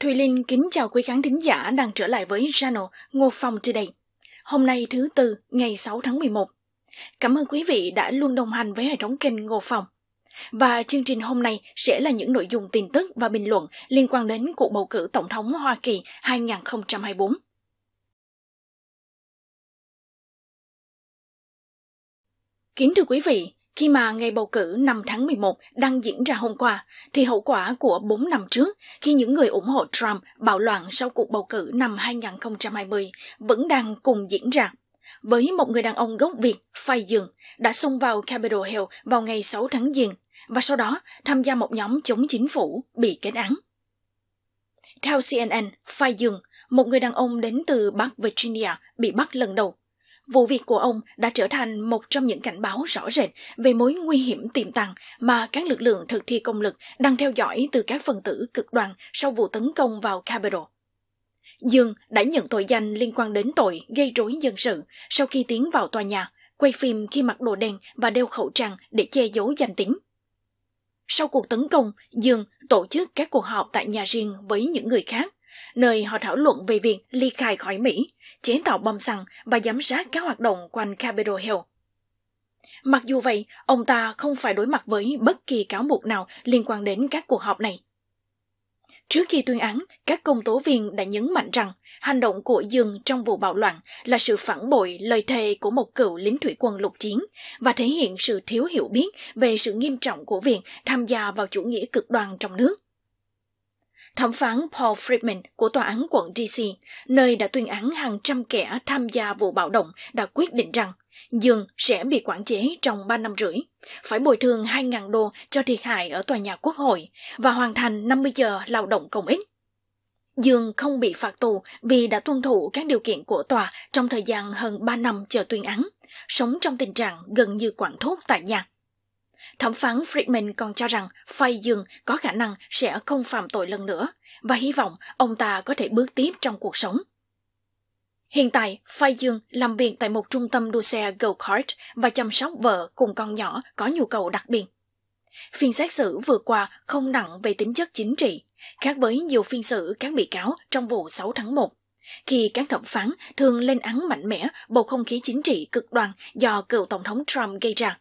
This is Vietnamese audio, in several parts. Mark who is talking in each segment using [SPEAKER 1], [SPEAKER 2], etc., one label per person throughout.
[SPEAKER 1] Thùy Linh kính chào quý khán thính giả đang trở lại với channel Ngô Phong Today. Hôm nay thứ Tư, ngày 6 tháng 11. Cảm ơn quý vị đã luôn đồng hành với hệ thống kênh Ngô Phong. Và chương trình hôm nay sẽ là những nội dung tin tức và bình luận liên quan đến cuộc bầu cử Tổng thống Hoa Kỳ 2024. Kính thưa quý vị, khi mà ngày bầu cử năm tháng 11 đang diễn ra hôm qua, thì hậu quả của 4 năm trước khi những người ủng hộ Trump bạo loạn sau cuộc bầu cử năm 2020 vẫn đang cùng diễn ra. Với một người đàn ông gốc Việt, Phai Dương, đã xông vào Capitol Hill vào ngày 6 tháng Giêng và sau đó tham gia một nhóm chống chính phủ bị kết án. Theo CNN, Phai Dương, một người đàn ông đến từ Bắc Virginia, bị bắt lần đầu Vụ việc của ông đã trở thành một trong những cảnh báo rõ rệt về mối nguy hiểm tiềm tàng mà các lực lượng thực thi công lực đang theo dõi từ các phần tử cực đoan sau vụ tấn công vào Capitol. Dương đã nhận tội danh liên quan đến tội gây rối dân sự sau khi tiến vào tòa nhà, quay phim khi mặc đồ đen và đeo khẩu trang để che giấu danh tính. Sau cuộc tấn công, Dương tổ chức các cuộc họp tại nhà riêng với những người khác nơi họ thảo luận về việc ly khai khỏi Mỹ, chế tạo bom xăng và giám sát các hoạt động quanh Capitol Hill. Mặc dù vậy, ông ta không phải đối mặt với bất kỳ cáo buộc nào liên quan đến các cuộc họp này. Trước khi tuyên án, các công tố viên đã nhấn mạnh rằng hành động của Dương trong vụ bạo loạn là sự phản bội lời thề của một cựu lính thủy quân lục chiến và thể hiện sự thiếu hiểu biết về sự nghiêm trọng của việc tham gia vào chủ nghĩa cực đoan trong nước. Thẩm phán Paul Friedman của Tòa án quận DC, nơi đã tuyên án hàng trăm kẻ tham gia vụ bạo động, đã quyết định rằng Dương sẽ bị quản chế trong 3 năm rưỡi, phải bồi thường 2.000 đô cho thiệt hại ở tòa nhà quốc hội và hoàn thành 50 giờ lao động công ích. Dương không bị phạt tù vì đã tuân thủ các điều kiện của tòa trong thời gian hơn 3 năm chờ tuyên án, sống trong tình trạng gần như quản thúc tại nhà. Thẩm phán Friedman còn cho rằng Phai Dương có khả năng sẽ không phạm tội lần nữa và hy vọng ông ta có thể bước tiếp trong cuộc sống. Hiện tại, Phai Dương làm việc tại một trung tâm đua xe go-kart và chăm sóc vợ cùng con nhỏ có nhu cầu đặc biệt. Phiên xét xử vừa qua không nặng về tính chất chính trị, khác với nhiều phiên xử các bị cáo trong vụ 6 tháng 1 khi các thẩm phán thường lên án mạnh mẽ bầu không khí chính trị cực đoan do cựu Tổng thống Trump gây ra.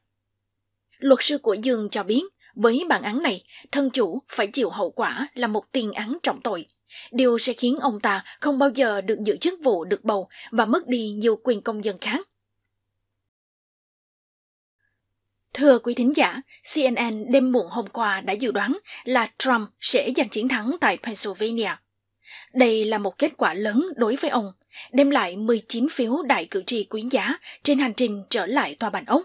[SPEAKER 1] Luật sư của Dương cho biết, với bản án này, thân chủ phải chịu hậu quả là một tiền án trọng tội. Điều sẽ khiến ông ta không bao giờ được giữ chức vụ được bầu và mất đi nhiều quyền công dân khác. Thưa quý thính giả, CNN đêm muộn hôm qua đã dự đoán là Trump sẽ giành chiến thắng tại Pennsylvania. Đây là một kết quả lớn đối với ông, đem lại 19 phiếu đại cử tri quý giá trên hành trình trở lại tòa bản ốc.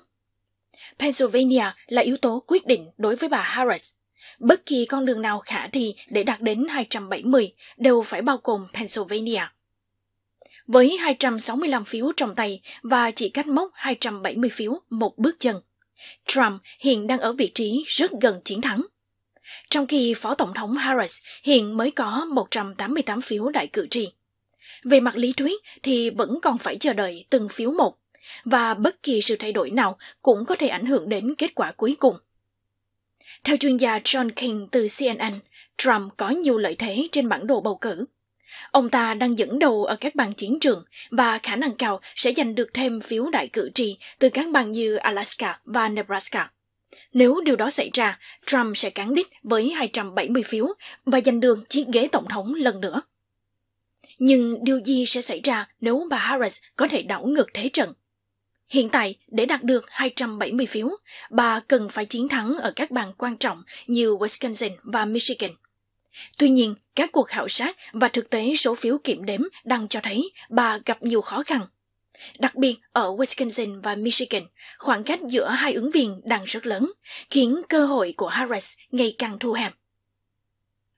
[SPEAKER 1] Pennsylvania là yếu tố quyết định đối với bà Harris. Bất kỳ con đường nào khả thi để đạt đến 270 đều phải bao gồm Pennsylvania. Với 265 phiếu trong tay và chỉ cách mốc 270 phiếu một bước chân, Trump hiện đang ở vị trí rất gần chiến thắng. Trong khi Phó Tổng thống Harris hiện mới có 188 phiếu đại cử tri. Về mặt lý thuyết thì vẫn còn phải chờ đợi từng phiếu một và bất kỳ sự thay đổi nào cũng có thể ảnh hưởng đến kết quả cuối cùng. Theo chuyên gia John King từ CNN, Trump có nhiều lợi thế trên bản đồ bầu cử. Ông ta đang dẫn đầu ở các bang chiến trường và khả năng cao sẽ giành được thêm phiếu đại cử tri từ các bang như Alaska và Nebraska. Nếu điều đó xảy ra, Trump sẽ cán đích với 270 phiếu và giành được chiếc ghế tổng thống lần nữa. Nhưng điều gì sẽ xảy ra nếu bà Harris có thể đảo ngược thế trận? Hiện tại, để đạt được 270 phiếu, bà cần phải chiến thắng ở các bang quan trọng như Wisconsin và Michigan. Tuy nhiên, các cuộc khảo sát và thực tế số phiếu kiểm đếm đang cho thấy bà gặp nhiều khó khăn. Đặc biệt ở Wisconsin và Michigan, khoảng cách giữa hai ứng viên đang rất lớn, khiến cơ hội của Harris ngày càng thu hẹp.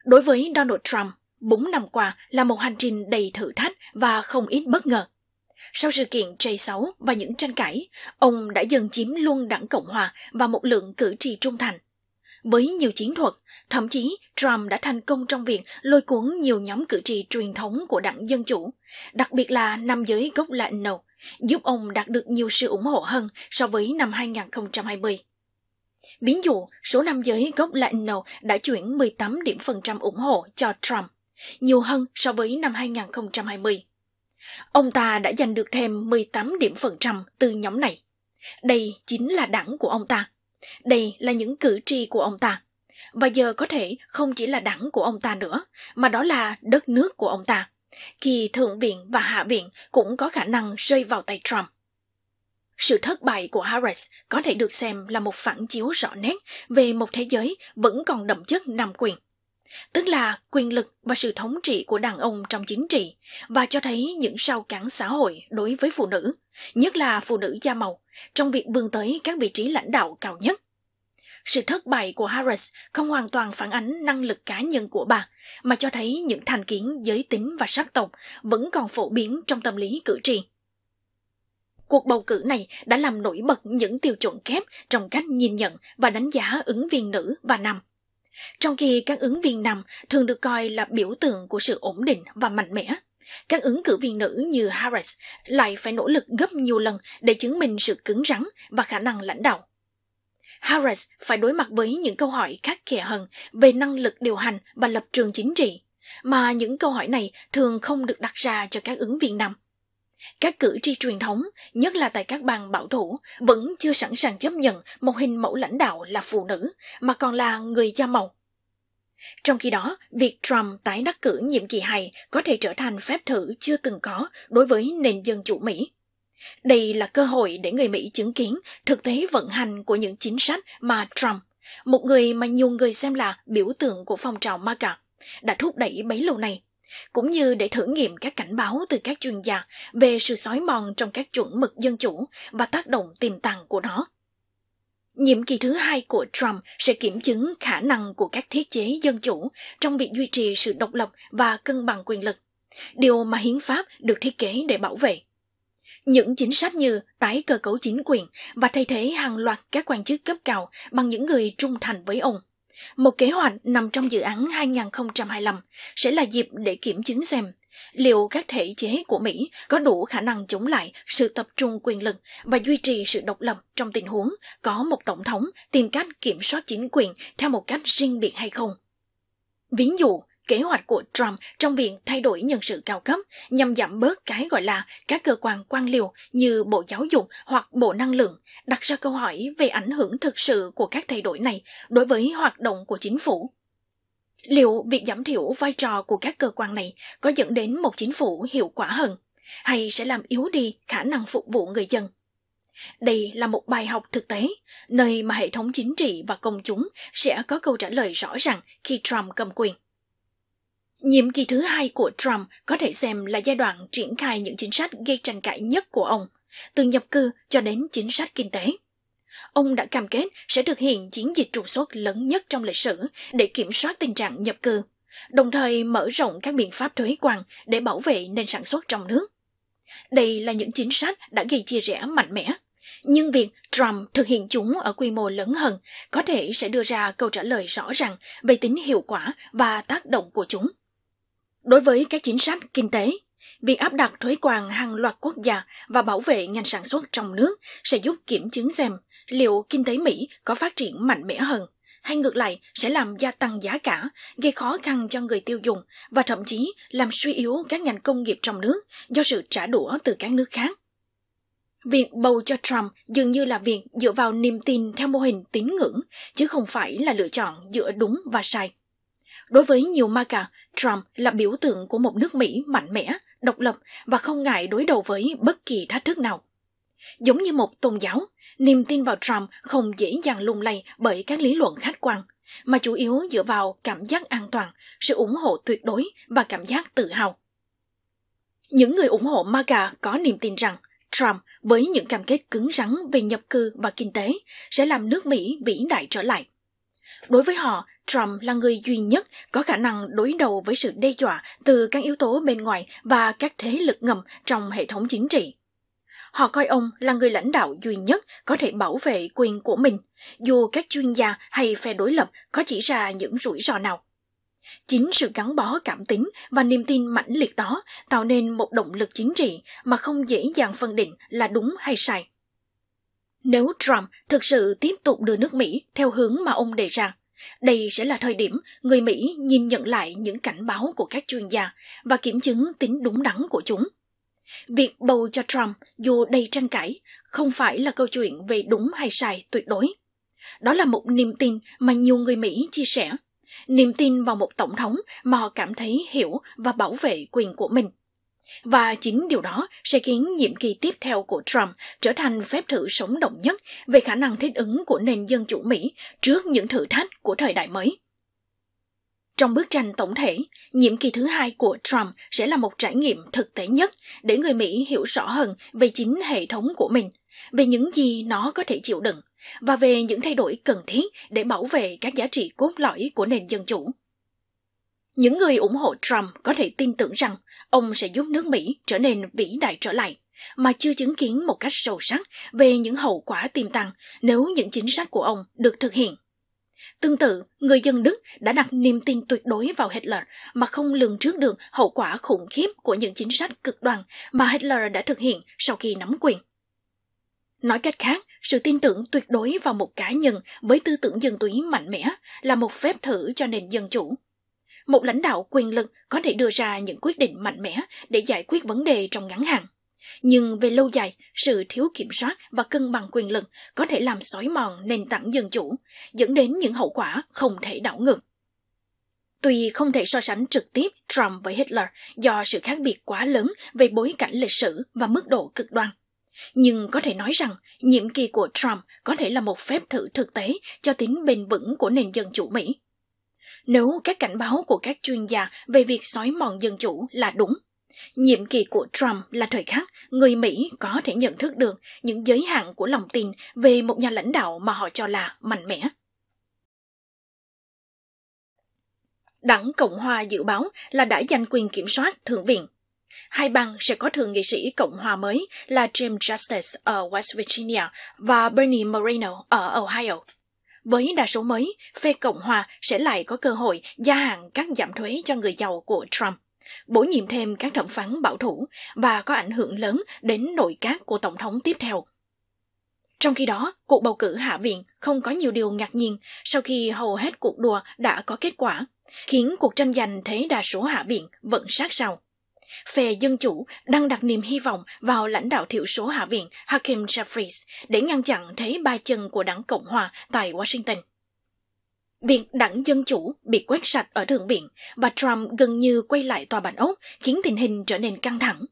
[SPEAKER 1] Đối với Donald Trump, 4 năm qua là một hành trình đầy thử thách và không ít bất ngờ. Sau sự kiện J6 và những tranh cãi, ông đã dần chiếm luôn đảng Cộng Hòa và một lượng cử tri trung thành. Với nhiều chiến thuật, thậm chí Trump đã thành công trong việc lôi cuốn nhiều nhóm cử tri truyền thống của đảng Dân Chủ, đặc biệt là nam giới gốc Latino, giúp ông đạt được nhiều sự ủng hộ hơn so với năm 2020. Ví dụ, số nam giới gốc Latino đã chuyển 18 điểm phần trăm ủng hộ cho Trump, nhiều hơn so với năm 2020. Ông ta đã giành được thêm 18 điểm phần trăm từ nhóm này. Đây chính là đảng của ông ta. Đây là những cử tri của ông ta. Và giờ có thể không chỉ là đảng của ông ta nữa, mà đó là đất nước của ông ta. Khi Thượng viện và Hạ viện cũng có khả năng rơi vào tay Trump. Sự thất bại của Harris có thể được xem là một phản chiếu rõ nét về một thế giới vẫn còn đậm chất nam quyền tức là quyền lực và sự thống trị của đàn ông trong chính trị và cho thấy những sao cản xã hội đối với phụ nữ, nhất là phụ nữ da màu, trong việc vươn tới các vị trí lãnh đạo cao nhất. Sự thất bại của Harris không hoàn toàn phản ánh năng lực cá nhân của bà, mà cho thấy những thành kiến giới tính và sắc tộc vẫn còn phổ biến trong tâm lý cử tri. Cuộc bầu cử này đã làm nổi bật những tiêu chuẩn kép trong cách nhìn nhận và đánh giá ứng viên nữ và nam. Trong khi các ứng viên nam thường được coi là biểu tượng của sự ổn định và mạnh mẽ, các ứng cử viên nữ như Harris lại phải nỗ lực gấp nhiều lần để chứng minh sự cứng rắn và khả năng lãnh đạo. Harris phải đối mặt với những câu hỏi khắc khe hơn về năng lực điều hành và lập trường chính trị, mà những câu hỏi này thường không được đặt ra cho các ứng viên nam. Các cử tri truyền thống, nhất là tại các bang bảo thủ, vẫn chưa sẵn sàng chấp nhận một hình mẫu lãnh đạo là phụ nữ, mà còn là người da màu. Trong khi đó, việc Trump tái đắc cử nhiệm kỳ hai có thể trở thành phép thử chưa từng có đối với nền dân chủ Mỹ. Đây là cơ hội để người Mỹ chứng kiến thực tế vận hành của những chính sách mà Trump, một người mà nhiều người xem là biểu tượng của phong trào MAGA, đã thúc đẩy bấy lâu nay cũng như để thử nghiệm các cảnh báo từ các chuyên gia về sự xói mòn trong các chuẩn mực dân chủ và tác động tiềm tàng của nó. Nhiệm kỳ thứ hai của Trump sẽ kiểm chứng khả năng của các thiết chế dân chủ trong việc duy trì sự độc lập và cân bằng quyền lực, điều mà hiến pháp được thiết kế để bảo vệ. Những chính sách như tái cơ cấu chính quyền và thay thế hàng loạt các quan chức cấp cao bằng những người trung thành với ông – một kế hoạch nằm trong dự án 2025 sẽ là dịp để kiểm chứng xem liệu các thể chế của Mỹ có đủ khả năng chống lại sự tập trung quyền lực và duy trì sự độc lập trong tình huống có một tổng thống tìm cách kiểm soát chính quyền theo một cách riêng biệt hay không. Ví dụ, kế hoạch của Trump trong việc thay đổi nhân sự cao cấp nhằm giảm bớt cái gọi là các cơ quan quan liều như Bộ Giáo dục hoặc Bộ Năng lượng, đặt ra câu hỏi về ảnh hưởng thực sự của các thay đổi này đối với hoạt động của chính phủ. Liệu việc giảm thiểu vai trò của các cơ quan này có dẫn đến một chính phủ hiệu quả hơn, hay sẽ làm yếu đi khả năng phục vụ người dân? Đây là một bài học thực tế, nơi mà hệ thống chính trị và công chúng sẽ có câu trả lời rõ ràng khi Trump cầm quyền. Nhiệm kỳ thứ hai của Trump có thể xem là giai đoạn triển khai những chính sách gây tranh cãi nhất của ông, từ nhập cư cho đến chính sách kinh tế. Ông đã cam kết sẽ thực hiện chiến dịch trục xuất lớn nhất trong lịch sử để kiểm soát tình trạng nhập cư, đồng thời mở rộng các biện pháp thuế quan để bảo vệ nền sản xuất trong nước. Đây là những chính sách đã gây chia rẽ mạnh mẽ, nhưng việc Trump thực hiện chúng ở quy mô lớn hơn có thể sẽ đưa ra câu trả lời rõ ràng về tính hiệu quả và tác động của chúng. Đối với các chính sách kinh tế, việc áp đặt thuế quan hàng loạt quốc gia và bảo vệ ngành sản xuất trong nước sẽ giúp kiểm chứng xem liệu kinh tế Mỹ có phát triển mạnh mẽ hơn hay ngược lại sẽ làm gia tăng giá cả, gây khó khăn cho người tiêu dùng và thậm chí làm suy yếu các ngành công nghiệp trong nước do sự trả đũa từ các nước khác. Việc bầu cho Trump dường như là việc dựa vào niềm tin theo mô hình tín ngưỡng, chứ không phải là lựa chọn giữa đúng và sai. Đối với nhiều MAGA, Trump là biểu tượng của một nước Mỹ mạnh mẽ, độc lập và không ngại đối đầu với bất kỳ thách thức nào. Giống như một tôn giáo, niềm tin vào Trump không dễ dàng lung lay bởi các lý luận khách quan, mà chủ yếu dựa vào cảm giác an toàn, sự ủng hộ tuyệt đối và cảm giác tự hào. Những người ủng hộ MAGA có niềm tin rằng Trump với những cam kết cứng rắn về nhập cư và kinh tế sẽ làm nước Mỹ vĩ đại trở lại. Đối với họ, Trump là người duy nhất có khả năng đối đầu với sự đe dọa từ các yếu tố bên ngoài và các thế lực ngầm trong hệ thống chính trị. Họ coi ông là người lãnh đạo duy nhất có thể bảo vệ quyền của mình, dù các chuyên gia hay phe đối lập có chỉ ra những rủi ro nào. Chính sự gắn bó cảm tính và niềm tin mãnh liệt đó tạo nên một động lực chính trị mà không dễ dàng phân định là đúng hay sai. Nếu Trump thực sự tiếp tục đưa nước Mỹ theo hướng mà ông đề ra, đây sẽ là thời điểm người Mỹ nhìn nhận lại những cảnh báo của các chuyên gia và kiểm chứng tính đúng đắn của chúng. Việc bầu cho Trump dù đầy tranh cãi không phải là câu chuyện về đúng hay sai tuyệt đối. Đó là một niềm tin mà nhiều người Mỹ chia sẻ. Niềm tin vào một tổng thống mà họ cảm thấy hiểu và bảo vệ quyền của mình. Và chính điều đó sẽ khiến nhiệm kỳ tiếp theo của Trump trở thành phép thử sống động nhất về khả năng thích ứng của nền dân chủ Mỹ trước những thử thách của thời đại mới. Trong bức tranh tổng thể, nhiệm kỳ thứ hai của Trump sẽ là một trải nghiệm thực tế nhất để người Mỹ hiểu rõ hơn về chính hệ thống của mình, về những gì nó có thể chịu đựng và về những thay đổi cần thiết để bảo vệ các giá trị cốt lõi của nền dân chủ. Những người ủng hộ Trump có thể tin tưởng rằng ông sẽ giúp nước Mỹ trở nên vĩ đại trở lại, mà chưa chứng kiến một cách sâu sắc về những hậu quả tiềm tàng nếu những chính sách của ông được thực hiện. Tương tự, người dân Đức đã đặt niềm tin tuyệt đối vào Hitler mà không lường trước được hậu quả khủng khiếp của những chính sách cực đoan mà Hitler đã thực hiện sau khi nắm quyền. Nói cách khác, sự tin tưởng tuyệt đối vào một cá nhân với tư tưởng dân túy mạnh mẽ là một phép thử cho nền dân chủ. Một lãnh đạo quyền lực có thể đưa ra những quyết định mạnh mẽ để giải quyết vấn đề trong ngắn hạn. Nhưng về lâu dài, sự thiếu kiểm soát và cân bằng quyền lực có thể làm xói mòn nền tảng dân chủ, dẫn đến những hậu quả không thể đảo ngược. Tuy không thể so sánh trực tiếp Trump với Hitler do sự khác biệt quá lớn về bối cảnh lịch sử và mức độ cực đoan, nhưng có thể nói rằng nhiệm kỳ của Trump có thể là một phép thử thực tế cho tính bền vững của nền dân chủ Mỹ. Nếu các cảnh báo của các chuyên gia về việc xói mòn dân chủ là đúng, nhiệm kỳ của Trump là thời khắc người Mỹ có thể nhận thức được những giới hạn của lòng tin về một nhà lãnh đạo mà họ cho là mạnh mẽ. Đảng Cộng hòa dự báo là đã giành quyền kiểm soát Thượng viện hai bang sẽ có thượng nghị sĩ Cộng hòa mới là Jim Justice ở West Virginia và Bernie Moreno ở Ohio. Với đa số mới, phe Cộng hòa sẽ lại có cơ hội gia hạn các giảm thuế cho người giàu của Trump, bổ nhiệm thêm các thẩm phán bảo thủ và có ảnh hưởng lớn đến nội các của Tổng thống tiếp theo. Trong khi đó, cuộc bầu cử Hạ viện không có nhiều điều ngạc nhiên sau khi hầu hết cuộc đua đã có kết quả, khiến cuộc tranh giành thế đa số Hạ viện vẫn sát sao phe Dân Chủ đang đặt niềm hy vọng vào lãnh đạo thiểu số Hạ viện Hakeem Jeffries để ngăn chặn thế ba chân của đảng Cộng Hòa tại Washington. Việc đảng Dân Chủ bị quét sạch ở Thượng viện và Trump gần như quay lại tòa bạch ốc khiến tình hình trở nên căng thẳng.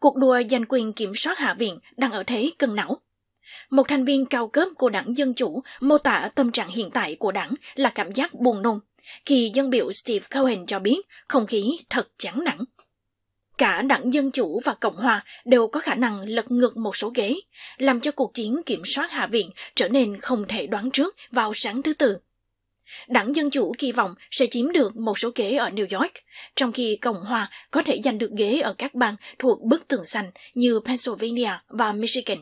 [SPEAKER 1] Cuộc đua giành quyền kiểm soát Hạ viện đang ở thế cân não. Một thành viên cao cấp của đảng Dân Chủ mô tả tâm trạng hiện tại của đảng là cảm giác buồn nôn, khi dân biểu Steve Cohen cho biết không khí thật chán nản. Cả đảng Dân Chủ và Cộng Hòa đều có khả năng lật ngược một số ghế, làm cho cuộc chiến kiểm soát Hạ viện trở nên không thể đoán trước vào sáng thứ Tư. Đảng Dân Chủ kỳ vọng sẽ chiếm được một số ghế ở New York, trong khi Cộng Hòa có thể giành được ghế ở các bang thuộc bức tường xanh như Pennsylvania và Michigan.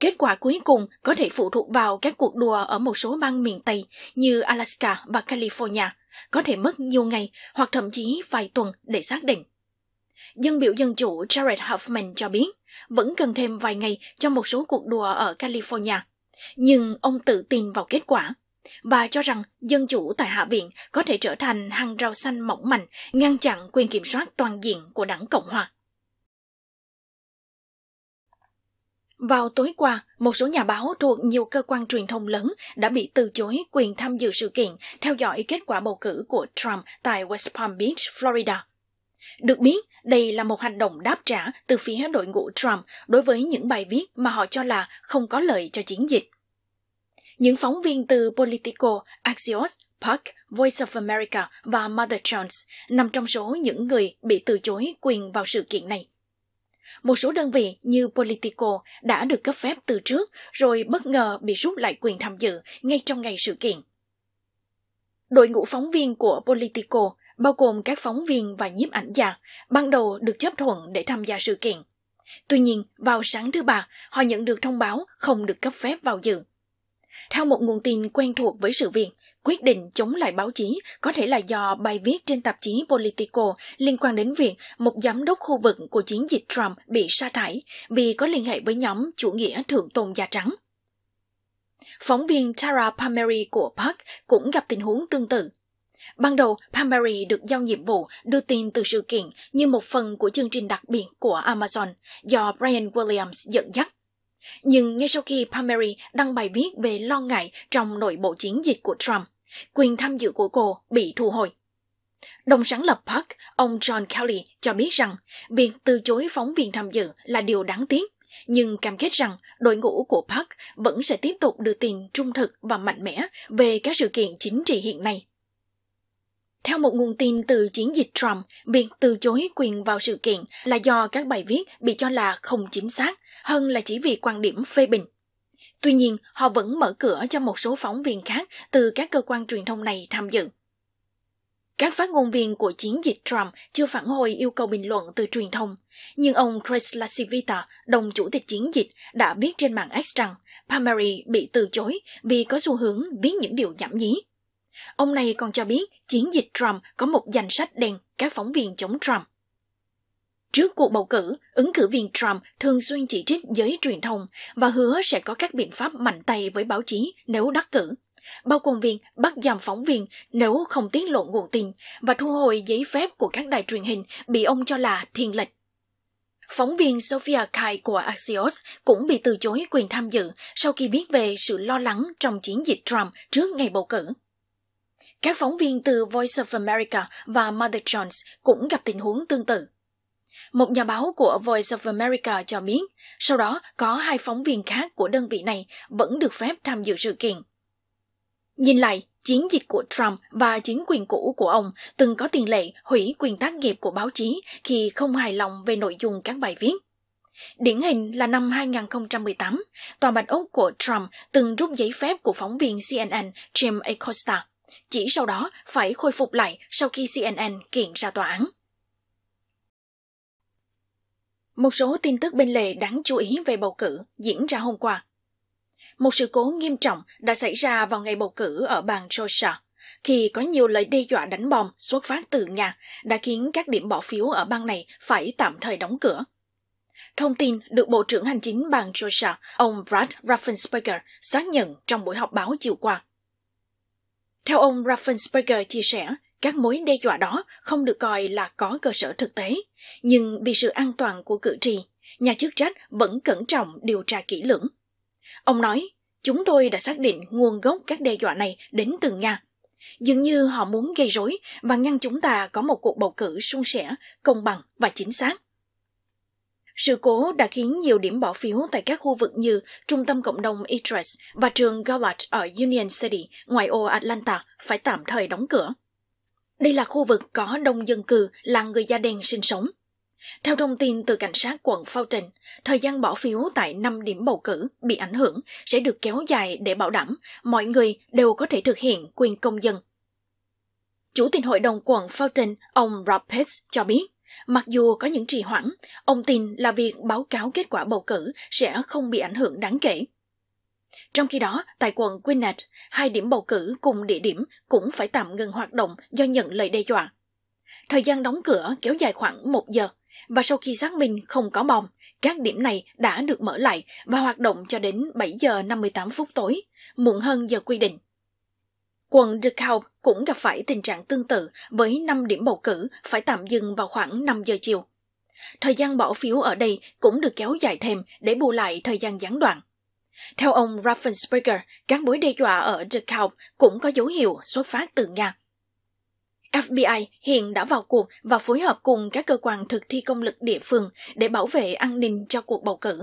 [SPEAKER 1] Kết quả cuối cùng có thể phụ thuộc vào các cuộc đua ở một số bang miền Tây như Alaska và California, có thể mất nhiều ngày hoặc thậm chí vài tuần để xác định dân biểu dân chủ Jared Huffman cho biết vẫn cần thêm vài ngày cho một số cuộc đua ở California. Nhưng ông tự tin vào kết quả và cho rằng dân chủ tại Hạ viện có thể trở thành hàng rào xanh mỏng manh ngăn chặn quyền kiểm soát toàn diện của đảng Cộng hòa. Vào tối qua, một số nhà báo thuộc nhiều cơ quan truyền thông lớn đã bị từ chối quyền tham dự sự kiện theo dõi kết quả bầu cử của Trump tại West Palm Beach, Florida. Được biết, đây là một hành động đáp trả từ phía đội ngũ Trump đối với những bài viết mà họ cho là không có lợi cho chiến dịch. Những phóng viên từ Politico, Axios, Puck, Voice of America và Mother Jones nằm trong số những người bị từ chối quyền vào sự kiện này. Một số đơn vị như Politico đã được cấp phép từ trước rồi bất ngờ bị rút lại quyền tham dự ngay trong ngày sự kiện. Đội ngũ phóng viên của Politico bao gồm các phóng viên và nhiếp ảnh gia, ban đầu được chấp thuận để tham gia sự kiện. Tuy nhiên, vào sáng thứ ba, họ nhận được thông báo không được cấp phép vào dự. Theo một nguồn tin quen thuộc với sự việc, quyết định chống lại báo chí có thể là do bài viết trên tạp chí Politico liên quan đến việc một giám đốc khu vực của chiến dịch Trump bị sa thải vì có liên hệ với nhóm chủ nghĩa thượng tôn da trắng. Phóng viên Tara Palmieri của Park cũng gặp tình huống tương tự. Ban đầu, Palmieri được giao nhiệm vụ đưa tin từ sự kiện như một phần của chương trình đặc biệt của Amazon do Brian Williams dẫn dắt. Nhưng ngay sau khi Palmieri đăng bài viết về lo ngại trong nội bộ chiến dịch của Trump, quyền tham dự của cô bị thu hồi. Đồng sáng lập Park, ông John Kelly cho biết rằng việc từ chối phóng viên tham dự là điều đáng tiếc, nhưng cam kết rằng đội ngũ của Park vẫn sẽ tiếp tục đưa tin trung thực và mạnh mẽ về các sự kiện chính trị hiện nay. Theo một nguồn tin từ chiến dịch Trump, việc từ chối quyền vào sự kiện là do các bài viết bị cho là không chính xác hơn là chỉ vì quan điểm phê bình. Tuy nhiên, họ vẫn mở cửa cho một số phóng viên khác từ các cơ quan truyền thông này tham dự. Các phát ngôn viên của chiến dịch Trump chưa phản hồi yêu cầu bình luận từ truyền thông, nhưng ông Chris LaCivita, đồng chủ tịch chiến dịch, đã viết trên mạng X rằng Palmieri bị từ chối vì có xu hướng viết những điều nhảm nhí. Ông này còn cho biết chiến dịch Trump có một danh sách đen các phóng viên chống Trump. Trước cuộc bầu cử, ứng cử viên Trump thường xuyên chỉ trích giới truyền thông và hứa sẽ có các biện pháp mạnh tay với báo chí nếu đắc cử bao gồm việc bắt giam phóng viên nếu không tiết lộ nguồn tin và thu hồi giấy phép của các đài truyền hình bị ông cho là thiên lệch. Phóng viên Sophia Kai của Axios cũng bị từ chối quyền tham dự sau khi biết về sự lo lắng trong chiến dịch Trump trước ngày bầu cử. Các phóng viên từ Voice of America và Mother Jones cũng gặp tình huống tương tự. Một nhà báo của Voice of America cho biết, sau đó có hai phóng viên khác của đơn vị này vẫn được phép tham dự sự kiện. Nhìn lại, chiến dịch của Trump và chính quyền cũ của ông từng có tiền lệ hủy quyền tác nghiệp của báo chí khi không hài lòng về nội dung các bài viết. Điển hình là năm 2018, tòa bạch ốc của Trump từng rút giấy phép của phóng viên CNN Jim Acosta. Chỉ sau đó phải khôi phục lại sau khi CNN kiện ra tòa án. Một số tin tức bên lề đáng chú ý về bầu cử diễn ra hôm qua một sự cố nghiêm trọng đã xảy ra vào ngày bầu cử ở bang Georgia khi có nhiều lời đe dọa đánh bom xuất phát từ Nga đã khiến các điểm bỏ phiếu ở bang này phải tạm thời đóng cửa. Thông tin được Bộ trưởng Hành chính bang Georgia, ông Brad Raffensperger, xác nhận trong buổi họp báo chiều qua. Theo ông Raffensperger chia sẻ, các mối đe dọa đó không được coi là có cơ sở thực tế, nhưng vì sự an toàn của cử tri, nhà chức trách vẫn cẩn trọng điều tra kỹ lưỡng. Ông nói, chúng tôi đã xác định nguồn gốc các đe dọa này đến từ Nga. Dường như họ muốn gây rối và ngăn chúng ta có một cuộc bầu cử suôn sẻ, công bằng và chính xác. Sự cố đã khiến nhiều điểm bỏ phiếu tại các khu vực như Trung tâm Cộng đồng Idris và trường Gallard ở Union City, ngoài ô Atlanta, phải tạm thời đóng cửa. Đây là khu vực có đông dân cư là người da đen sinh sống. Theo thông tin từ cảnh sát quận Fulton, thời gian bỏ phiếu tại 5 điểm bầu cử bị ảnh hưởng sẽ được kéo dài để bảo đảm mọi người đều có thể thực hiện quyền công dân. Chủ tịch hội đồng quận Fulton, ông Rob Pitts cho biết, mặc dù có những trì hoãn, ông tin là việc báo cáo kết quả bầu cử sẽ không bị ảnh hưởng đáng kể. Trong khi đó, tại quận Gwinnett, hai điểm bầu cử cùng địa điểm cũng phải tạm ngừng hoạt động do nhận lời đe dọa. Thời gian đóng cửa kéo dài khoảng một giờ, và sau khi xác minh không có bom, các điểm này đã được mở lại và hoạt động cho đến 7 giờ 58 phút tối, muộn hơn giờ quy định. Quận DeKalb cũng gặp phải tình trạng tương tự với 5 điểm bầu cử phải tạm dừng vào khoảng 5 giờ chiều. Thời gian bỏ phiếu ở đây cũng được kéo dài thêm để bù lại thời gian gián đoạn. Theo ông Raffensperger, các mối đe dọa ở DeKalb cũng có dấu hiệu xuất phát từ Nga. FBI hiện đã vào cuộc và phối hợp cùng các cơ quan thực thi công lực địa phương để bảo vệ an ninh cho cuộc bầu cử.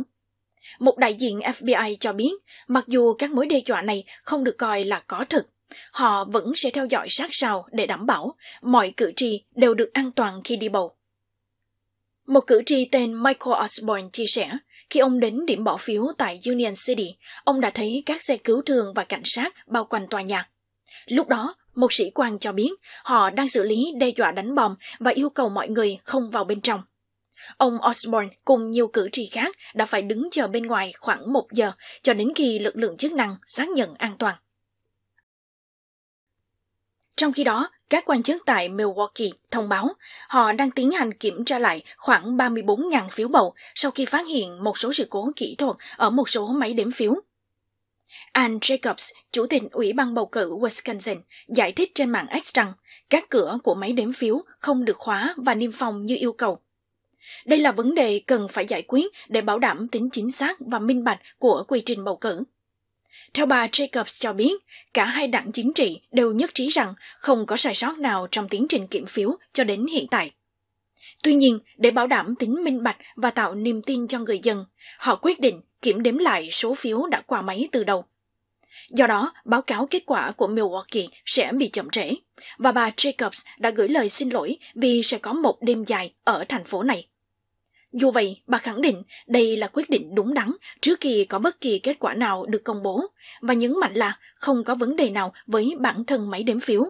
[SPEAKER 1] Một đại diện FBI cho biết, mặc dù các mối đe dọa này không được coi là có thực, họ vẫn sẽ theo dõi sát sao để đảm bảo mọi cử tri đều được an toàn khi đi bầu. Một cử tri tên Michael Osborne chia sẻ, khi ông đến điểm bỏ phiếu tại Union City, ông đã thấy các xe cứu thương và cảnh sát bao quanh tòa nhà. Lúc đó, một sĩ quan cho biết họ đang xử lý đe dọa đánh bom và yêu cầu mọi người không vào bên trong. Ông Osborne cùng nhiều cử tri khác đã phải đứng chờ bên ngoài khoảng một giờ cho đến khi lực lượng chức năng xác nhận an toàn. Trong khi đó, các quan chức tại Milwaukee thông báo họ đang tiến hành kiểm tra lại khoảng 34.000 phiếu bầu sau khi phát hiện một số sự cố kỹ thuật ở một số máy đếm phiếu. Ann Jacobs, chủ tịch Ủy ban bầu cử Wisconsin, giải thích trên mạng X rằng các cửa của máy đếm phiếu không được khóa và niêm phong như yêu cầu. Đây là vấn đề cần phải giải quyết để bảo đảm tính chính xác và minh bạch của quy trình bầu cử. Theo bà Jacobs cho biết, cả hai đảng chính trị đều nhất trí rằng không có sai sót nào trong tiến trình kiểm phiếu cho đến hiện tại. Tuy nhiên, để bảo đảm tính minh bạch và tạo niềm tin cho người dân, họ quyết định kiểm đếm lại số phiếu đã qua máy từ đầu. Do đó, báo cáo kết quả của Milwaukee sẽ bị chậm trễ, và bà Jacobs đã gửi lời xin lỗi vì sẽ có một đêm dài ở thành phố này. Dù vậy, bà khẳng định đây là quyết định đúng đắn trước khi có bất kỳ kết quả nào được công bố, và nhấn mạnh là không có vấn đề nào với bản thân máy đếm phiếu.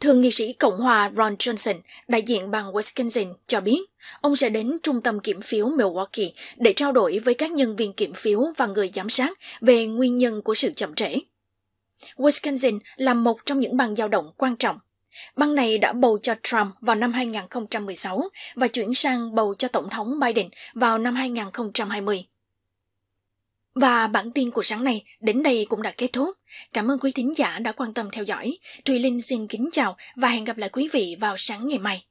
[SPEAKER 1] Thượng nghị sĩ Cộng hòa Ron Johnson, đại diện bang Wisconsin, cho biết ông sẽ đến trung tâm kiểm phiếu Milwaukee để trao đổi với các nhân viên kiểm phiếu và người giám sát về nguyên nhân của sự chậm trễ. Wisconsin là một trong những bang giao động quan trọng. Bang này đã bầu cho Trump vào năm 2016 và chuyển sang bầu cho Tổng thống Biden vào năm 2020. Và bản tin của sáng nay đến đây cũng đã kết thúc. Cảm ơn quý thính giả đã quan tâm theo dõi. Thùy Linh xin kính chào và hẹn gặp lại quý vị vào sáng ngày mai.